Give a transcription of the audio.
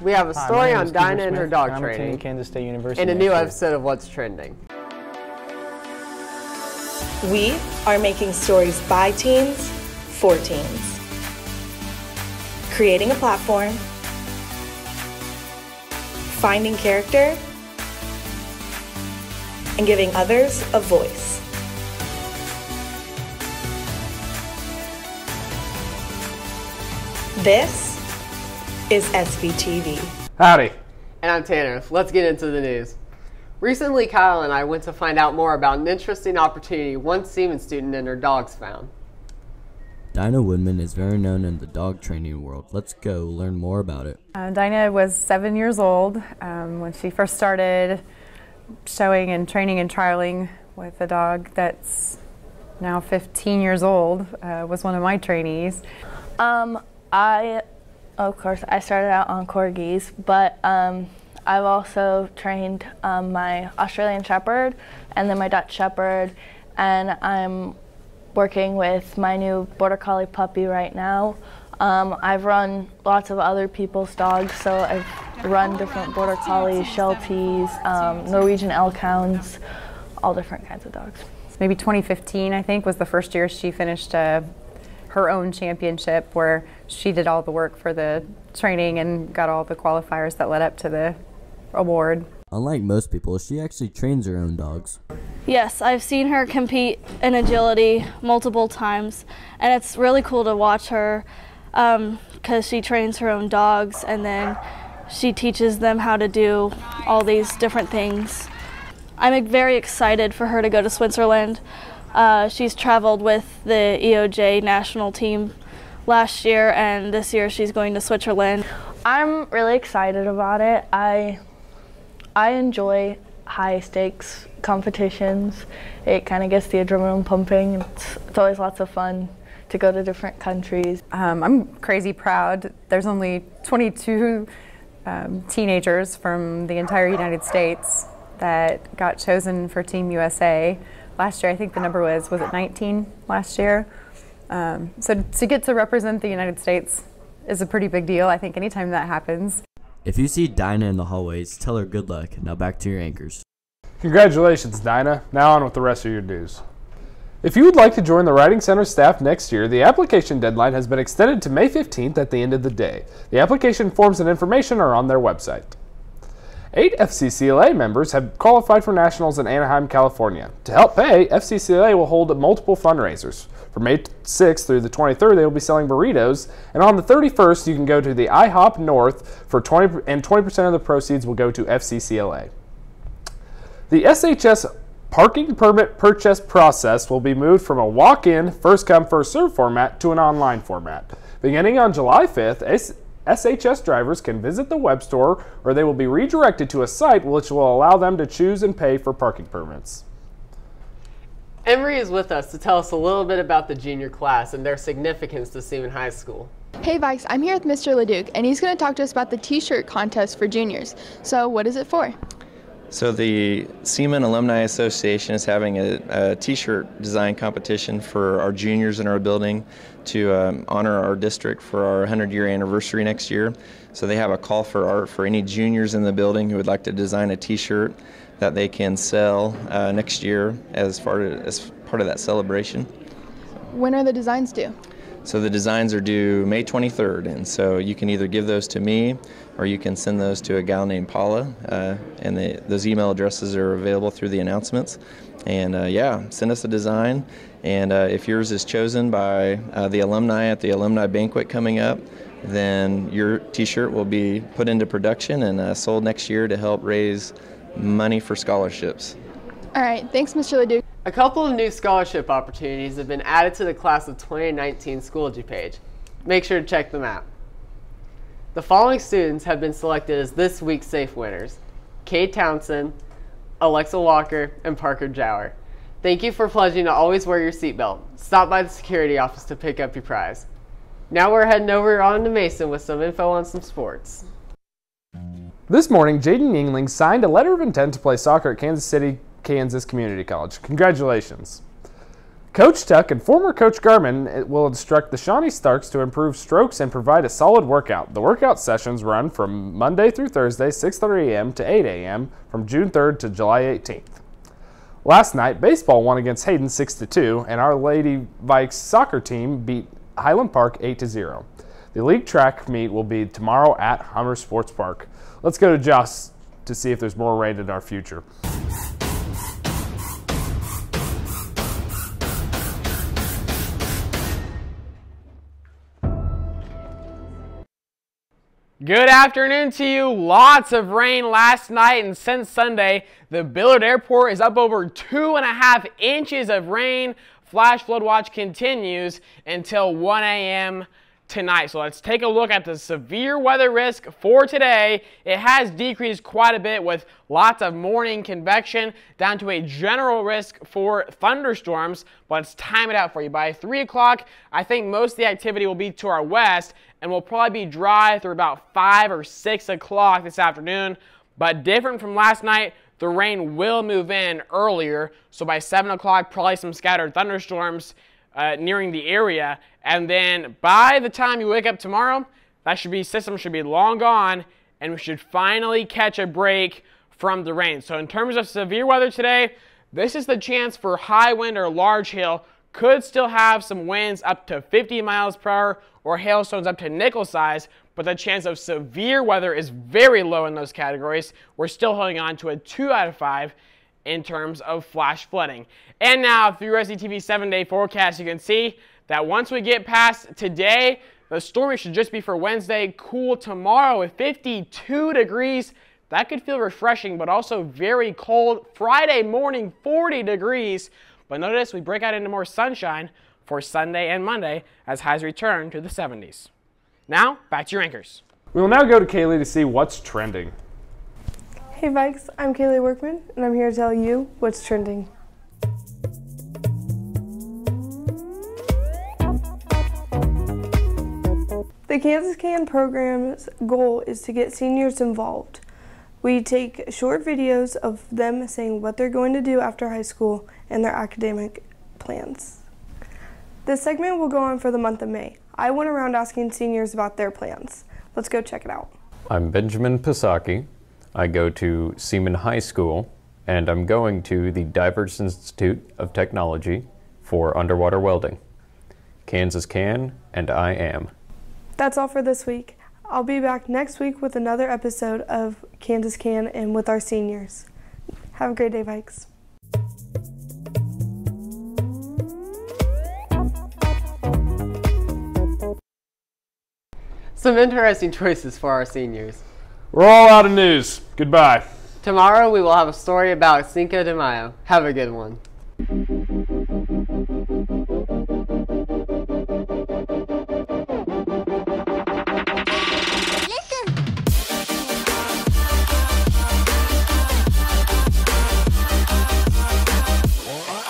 We have a story name on is Cooper Dyna and her Smith, dog and I'm training Kansas State University in a new episode of What's Trending. We are making stories by teens for teens. Creating a platform, finding character, and giving others a voice. This is SVTV. Howdy. And I'm Tanner. Let's get into the news. Recently, Kyle and I went to find out more about an interesting opportunity one Seaman student and her dogs found. Dyna Woodman is very known in the dog training world. Let's go learn more about it. Uh, Dyna was seven years old um, when she first started showing and training and trialing with a dog that's now 15 years old. Uh, was one of my trainees. Um, I, of course, I started out on corgis, but um, I've also trained um, my Australian Shepherd and then my Dutch Shepherd, and I'm working with my new Border Collie puppy right now. Um, I've run lots of other people's dogs, so I've run different Border Collies, Shelties, um, Norwegian Elkhounds, all different kinds of dogs. Maybe 2015, I think, was the first year she finished her own championship where she did all the work for the training and got all the qualifiers that led up to the award. Unlike most people, she actually trains her own dogs. Yes, I've seen her compete in agility multiple times, and it's really cool to watch her um, because she trains her own dogs and then she teaches them how to do all these different things. I'm very excited for her to go to Switzerland. Uh, she's traveled with the EOJ national team last year, and this year she's going to Switzerland. I'm really excited about it. I I enjoy high stakes competitions. It kind of gets the adrenaline pumping. It's, it's always lots of fun to go to different countries. Um, I'm crazy proud. There's only 22 um, teenagers from the entire United States that got chosen for Team USA. Last year, I think the number was was it 19 last year. Um, so to get to represent the United States is a pretty big deal. I think anytime that happens. If you see Dyna in the hallways, tell her good luck. Now back to your anchors. Congratulations, Dyna. Now on with the rest of your news. If you would like to join the Writing Center staff next year, the application deadline has been extended to May 15th at the end of the day. The application forms and information are on their website. Eight FCCLA members have qualified for nationals in Anaheim, California. To help pay, FCCLA will hold multiple fundraisers. From May 6th through the 23rd, they will be selling burritos, and on the 31st, you can go to the IHOP North for 20 and 20% of the proceeds will go to FCCLA. The SHS parking permit purchase process will be moved from a walk-in, first-come, first-served format to an online format. Beginning on July 5th, S- SHS drivers can visit the web store or they will be redirected to a site which will allow them to choose and pay for parking permits. Emery is with us to tell us a little bit about the junior class and their significance to Seaman High School. Hey Vikes, I'm here with Mr. Leduc, and he's going to talk to us about the T-shirt contest for juniors. So, what is it for? So the Seaman Alumni Association is having a a T-shirt design competition for our juniors in our building to um, honor our district for our 100-year anniversary next year. So they have a call for art for any juniors in the building who would like to design a T-shirt that they can sell uh, next year as far as part of that celebration. When are the designs due? So the designs are due May 23rd, and so you can either give those to me or you can send those to a gal named Paula, uh, and the, those email addresses are available through the announcements. And uh, yeah, send us a design, and uh, if yours is chosen by uh, the alumni at the alumni banquet coming up, then your T-shirt will be put into production and uh, sold next year to help raise money for scholarships. All right, thanks, Mr. Leduc. A couple of new scholarship opportunities have been added to the class of 2019 Schoology page. Make sure to check them out. The following students have been selected as this week's safe winners. Kate Townsend, Alexa Walker, and Parker Jower. Thank you for pledging to always wear your seatbelt. Stop by the security office to pick up your prize. Now we're heading over on to Mason with some info on some sports. This morning, Jaden Yingling signed a letter of intent to play soccer at Kansas City, Kansas Community College. Congratulations. Coach Tuck and former Coach Garman will instruct the Shawnee Starks to improve strokes and provide a solid workout. The workout sessions run from Monday through Thursday, 6:30 a.m. to 8 a.m. from June 3rd to July 18th. Last night, baseball won against Hayden 6-2, and our Lady Vikes soccer team beat Highland Park 8-0. The league track meet will be tomorrow at Hummer Sports Park. Let's go to Joss to see if there's more rain in our future. Good afternoon to you. Lots of rain last night and since Sunday, the Billard Airport is up over two and a half inches of rain. Flash flood watch continues until 1 a.m tonight. So let's take a look at the severe weather risk for today. It has decreased quite a bit with lots of morning convection down to a general risk for thunderstorms. But let's time it out for you. By 3 o'clock, I think most of the activity will be to our west and will probably be dry through about 5 or 6 o'clock this afternoon. But different from last night, the rain will move in earlier. So by 7 o'clock, probably some scattered thunderstorms uh, nearing the area. And then by the time you wake up tomorrow, that should be system should be long gone, and we should finally catch a break from the rain. So in terms of severe weather today, this is the chance for high wind or large hail. Could still have some winds up to 50 miles per hour or hailstones up to nickel size, but the chance of severe weather is very low in those categories. We're still holding on to a 2 out of 5 in terms of flash flooding. And now through SVTV 7-day forecast, you can see that once we get past today, the stormy should just be for Wednesday. Cool tomorrow with 52 degrees. That could feel refreshing, but also very cold. Friday morning, 40 degrees. But notice we break out into more sunshine for Sunday and Monday as highs return to the 70s. Now, back to your anchors. We will now go to Kaylee to see what's trending. Hey Vikes, I'm Kaylee Workman, and I'm here to tell you what's trending. The Kansas Can program's goal is to get seniors involved. We take short videos of them saying what they're going to do after high school and their academic plans. This segment will go on for the month of May. I went around asking seniors about their plans. Let's go check it out. I'm Benjamin Pisaki, I go to Seaman High School, and I'm going to the Divers Institute of Technology for underwater welding. Kansas can, and I am. That's all for this week. I'll be back next week with another episode of Kansas Can and with our seniors. Have a great day, Vikes. Some interesting choices for our seniors. We're all out of news. Goodbye. Tomorrow we will have a story about Cinco de Mayo. Have a good one.